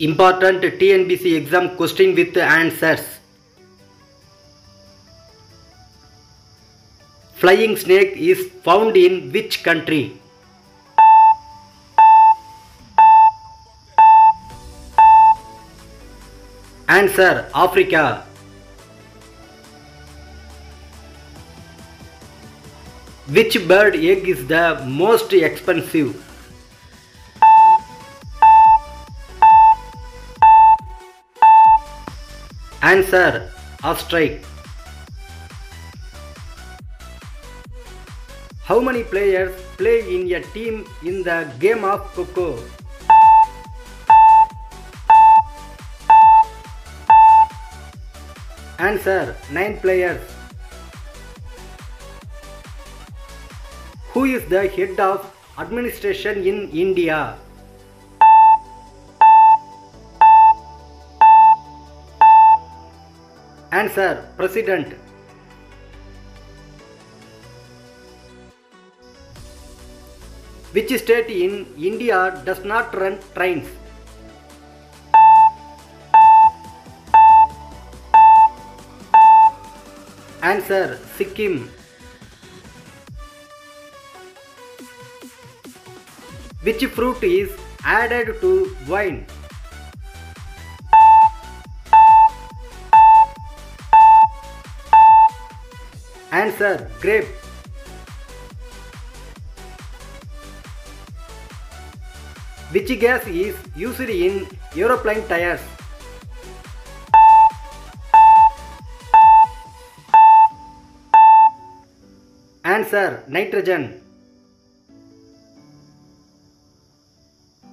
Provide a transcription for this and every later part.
Important TNBC exam question with answers. Flying snake is found in which country? Answer Africa. Which bird egg is the most expensive? Answer Ostrich. How many players play in a team in the game of Kho Kho? Answer 9 players. Who is the head of administration in India? Answer President. Which state in India does not run trains? Answer Sikkim. Which fruit is added to wine? Answer grape. Which gas is used in aeroplane tires? Answer nitrogen.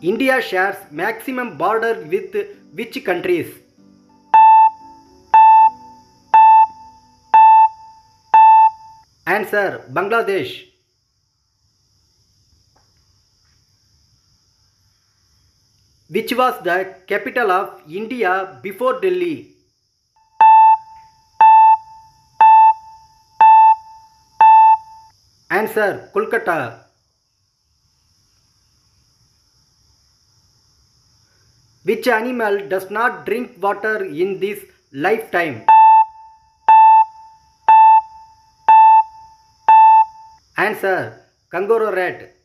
India shares maximum border with which countries? Answer Bangladesh. Which was the capital of India before Delhi? Answer Kolkata. Which animal does not drink water in this lifetime? Answer Kangaroo rat.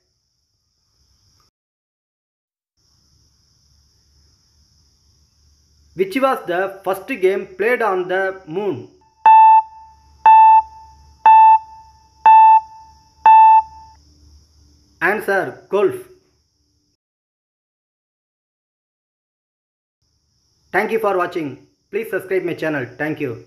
Which was the first game played on the moon? Answer golf. Thank you for watching. Please subscribe my channel. Thank you.